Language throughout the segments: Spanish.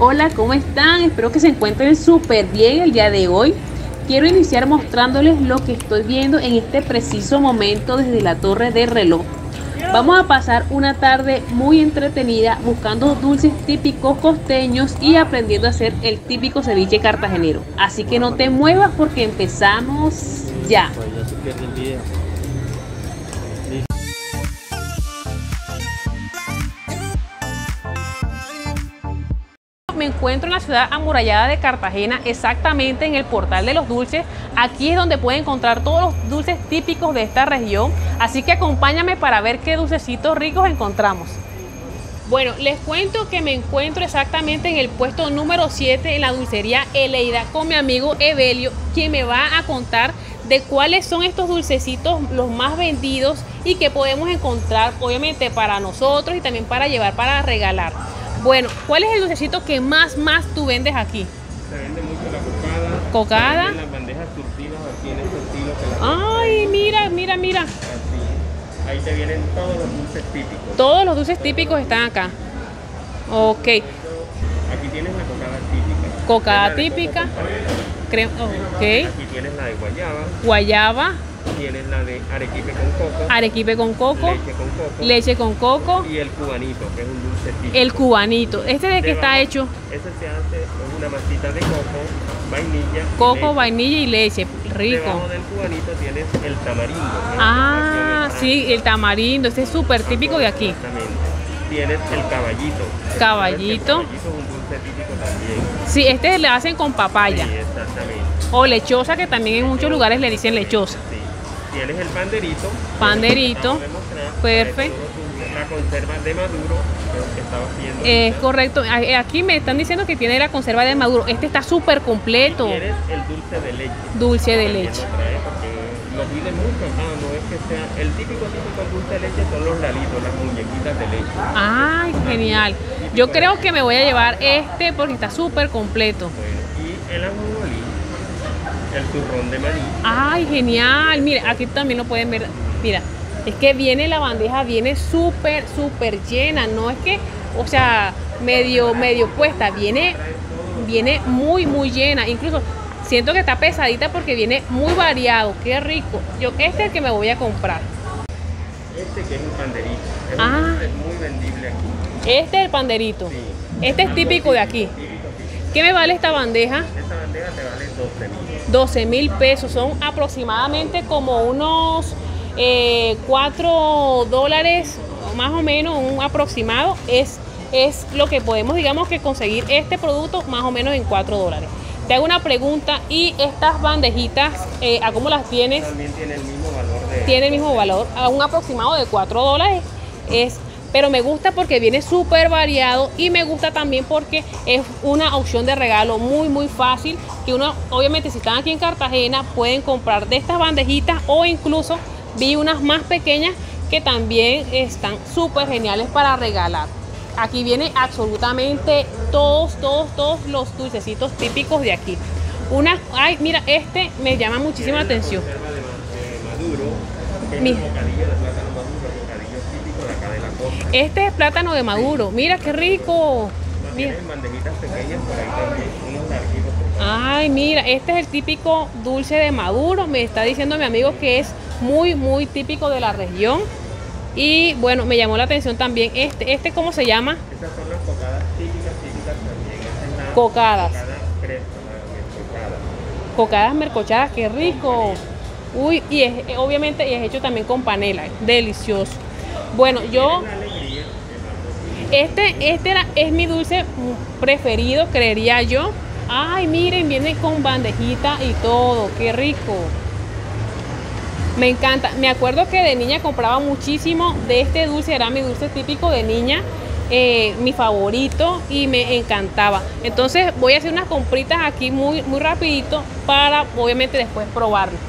Hola, ¿cómo están? Espero que se encuentren súper bien el día de hoy. Quiero iniciar mostrándoles lo que estoy viendo en este preciso momento desde la torre de reloj. Vamos a pasar una tarde muy entretenida buscando dulces típicos costeños y aprendiendo a hacer el típico ceviche cartagenero. Así que no te muevas porque empezamos ya. Encuentro en la ciudad amurallada de Cartagena, exactamente en el portal de los dulces. Aquí es donde pueden encontrar todos los dulces típicos de esta región. Así que acompáñame para ver qué dulcecitos ricos encontramos. Bueno, les cuento que me encuentro exactamente en el puesto número 7 en la dulcería Eleida con mi amigo Evelio, quien me va a contar de cuáles son estos dulcecitos los más vendidos y que podemos encontrar obviamente para nosotros y también para llevar para regalar. Bueno, ¿cuál es el dulcecito que más, más tú vendes aquí? Se vende mucho la cocada. ¿Cocada? las bandejas surtidas aquí en este estilo. Que Ay, mira, mira, mira. Así. Ahí te vienen todos los dulces típicos. Todos los dulces típicos están acá. Ok. Aquí tienes la cocada típica. Cocada típica. Creo, ok. Aquí tienes la de guayaba. Guayaba, Tienes la de arequipe con coco. arequipe con coco, Leche con coco. leche con coco, Y el cubanito, que es un dulce típico. el cubanito. ¿Este de qué está hecho? Ese se hace con una masita de coco, vainilla. y Coco, leche. vainilla y leche. Rico. Debajo del cubanito tienes el tamarindo. Ah, sí, el tamarindo. Este es súper típico de aquí. Exactamente. Tienes el caballito. Caballito. El caballito es un dulce típico también. Sí, este le hacen con papaya. Sí, exactamente. O lechosa, que también en muchos lugares le dicen lechosa. Sí. Tienes el panderito. Panderito. Perfecto. La conserva de maduro, que es. Es ahorita. correcto. A- Aquí me están diciendo que tiene la conserva de maduro. Este está súper completo. Tienes el dulce de leche. Dulce de leche. lo piden mucho acá, no es que sea. El típico típico dulce de leche son los lalitos, las muñequitas de leche. Ay, genial. Yo creo que me voy a llevar este porque está súper completo. Bueno, y el el turrón de maní. Ay, genial. Mire, aquí también lo pueden ver. Mira, es que viene la bandeja, viene súper, súper llena. No es que, o sea, medio, medio puesta. Viene, viene muy, muy llena. Incluso siento que está pesadita porque viene muy variado. Qué rico. Yo, este es el que me voy a comprar. Este que es un panderito. Es Ah. dulce muy vendible aquí. Este es el panderito. Sí. Este es típico de aquí. ¿Qué me vale esta bandeja? Esta bandeja te vale 12 mil. 12 mil pesos. Son aproximadamente como unos 4 dólares, más o menos, un aproximado. Es, es lo que podemos, digamos, que conseguir este producto más o menos en 4 dólares. Te hago una pregunta y estas bandejitas, eh, ¿a cómo las tienes? También tiene el mismo valor de. Tiene el mismo valor, a un aproximado de 4 dólares. Es, pero me gusta porque viene súper variado y me gusta también porque es una opción de regalo muy muy fácil que uno obviamente si están aquí en Cartagena pueden comprar de estas bandejitas o incluso vi unas más pequeñas que también están súper geniales para regalar. Aquí viene absolutamente todos, todos, todos los dulcecitos típicos de aquí. Una, ay, mira, este me llama muchísimo la atención. Maduro, Mi- Este es plátano de maduro. Mira qué rico. No Mira. Tienen bandejitas pequeñas por ahí también, unos larguitos. Ay, mira, este es el típico dulce de maduro. Me está diciendo mi amigo que es muy, muy típico de la región. Y bueno, me llamó la atención también este. ¿Este cómo se llama? Estas son las cocadas típicas, típicas también. Esta es la Cocadas. cocada la. Cocadas mercochadas, qué rico. Uy, y es, obviamente y es hecho también con panela. Delicioso. Bueno, yo... Este, este era, es mi dulce preferido, creería yo. Ay, miren, viene con bandejita y todo, qué rico. Me encanta. Me acuerdo que de niña compraba muchísimo de este dulce, era mi dulce típico de niña, eh, mi favorito y me encantaba. Entonces voy a hacer unas compritas aquí muy, muy rapidito para obviamente después probarlo.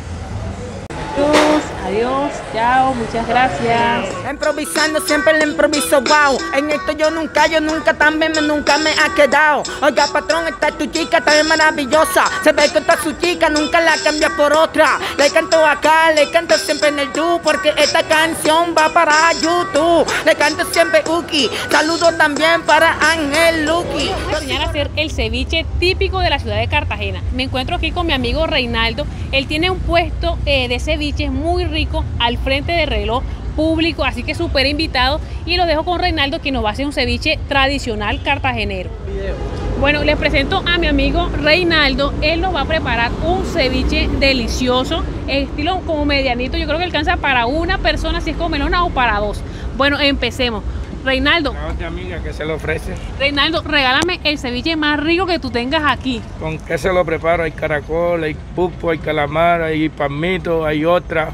Adiós, chao, muchas gracias. Improvisando siempre el improviso, wow. En esto yo nunca, yo nunca también me, nunca me ha quedado. Oiga, patrón, esta tu chica también maravillosa. Se ve con toda su chica, nunca la cambia por otra. Le canto acá, le canto siempre en el tú, porque esta canción va para YouTube. Le canto siempre Uki. Saludo también para Ángel Luki. Voy a enseñar a hacer el ceviche típico de la ciudad de Cartagena. Me encuentro aquí con mi amigo Reinaldo. Él tiene un puesto eh, de ceviches muy rico al frente del reloj público, así que súper invitado. Y lo dejo con Reinaldo, que nos va a hacer un ceviche tradicional cartagenero. Bueno, les presento a mi amigo Reinaldo. Él nos va a preparar un ceviche delicioso, estilo como medianito. Yo creo que alcanza para una persona, si es con melona o para dos. Bueno, empecemos. Reinaldo. amiga que se le ofrece. Reinaldo, regálame el ceviche más rico que tú tengas aquí. ¿Con qué se lo preparo? Hay caracol, hay pulpo, hay calamar, hay palmito, hay otra.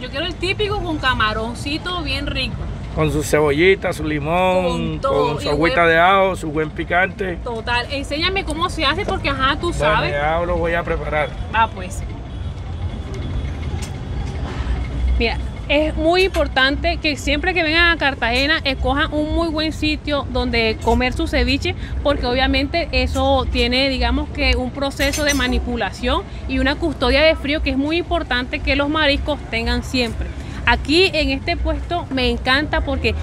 Yo quiero el típico con camaroncito bien rico. Con su cebollita, su limón, con, su agüita de ajo, su buen picante. Total, enséñame cómo se hace porque ajá, tú sabes. ya lo voy a preparar. Ah, pues. Mira, es muy importante que siempre que vengan a Cartagena escojan un muy buen sitio donde comer su ceviche porque obviamente eso tiene digamos que un proceso de manipulación y una custodia de frío que es muy importante que los mariscos tengan siempre. Aquí en este puesto me encanta porque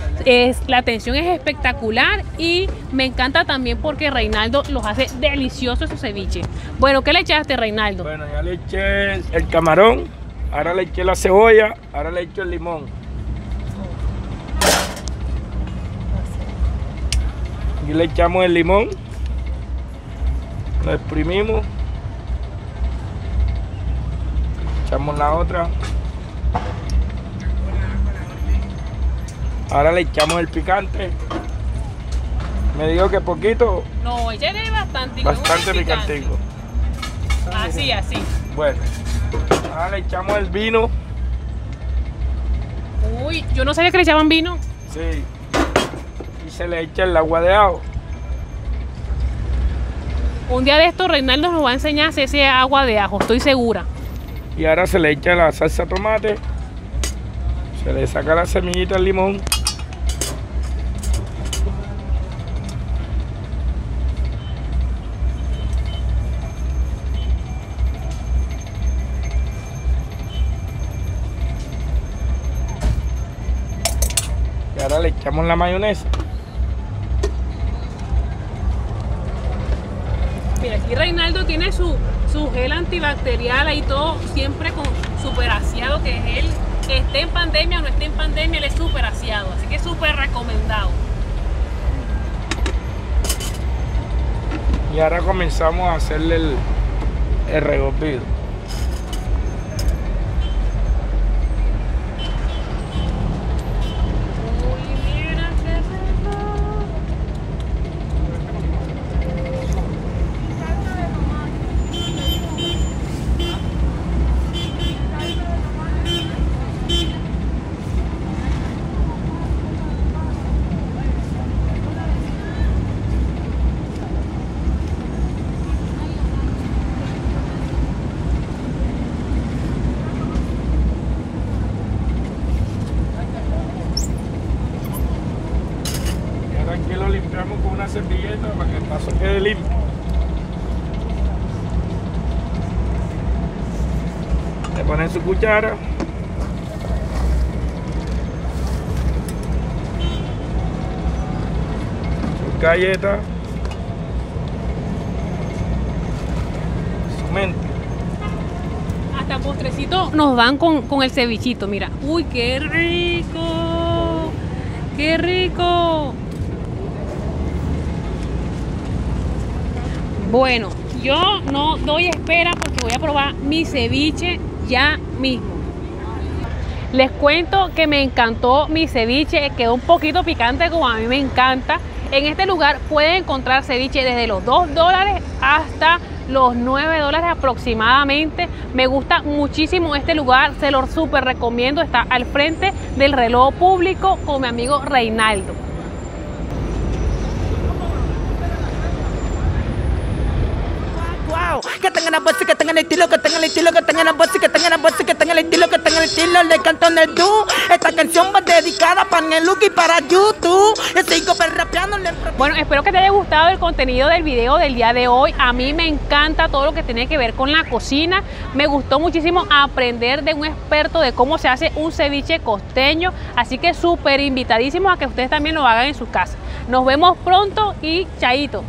la atención es espectacular y me encanta también porque Reinaldo los hace deliciosos su ceviche. Bueno, ¿qué le echaste Reinaldo? Bueno, ya le eché el camarón, ahora le eché la cebolla, ahora le echo el limón. Y le echamos el limón, lo exprimimos, echamos la otra. Ahora le echamos el picante. Me digo que poquito. No, échale bastante. Bastante picante. Así, así. Bueno, ahora le echamos el vino. Uy, yo no sabía que le echaban vino. Sí. Y se le echa el agua de ajo. Un día de esto Reinaldo nos va a enseñar a hacer ese agua de ajo, estoy segura. Y ahora se le echa la salsa tomate. Se le saca la semillita al limón. Echamos la mayonesa. Mira, aquí Reinaldo tiene su, su gel antibacterial ahí todo siempre con super aseado que es él esté en pandemia o no esté en pandemia, él es súper aseado, así que súper recomendado. Y ahora comenzamos a hacerle el, el regopido. servilleta para que el paso quede limpio. Le ponen su cuchara. Su galleta. Su mente. Hasta postrecito nos dan con, con el cevichito, mira. Uy, qué rico. Qué rico. Bueno, yo no doy espera porque voy a probar mi ceviche ya mismo. Les cuento que me encantó mi ceviche, quedó un poquito picante como a mí me encanta. En este lugar pueden encontrar ceviche desde los 2 dólares hasta los 9 dólares aproximadamente. Me gusta muchísimo este lugar, se lo súper recomiendo. Está al frente del reloj público con mi amigo Reinaldo. Que tengan la voz que tengan el estilo, que tengan el estilo, que tengan la voz que tengan la voz que tengan el estilo, que tengan el estilo. Le canto en el du. Esta canción va dedicada para el look y para YouTube. Yo sigo Bueno, espero que te haya gustado el contenido del video del día de hoy. A mí me encanta todo lo que tiene que ver con la cocina. Me gustó muchísimo aprender de un experto de cómo se hace un ceviche costeño. Así que súper invitadísimos a que ustedes también lo hagan en sus casas. Nos vemos pronto y chaito.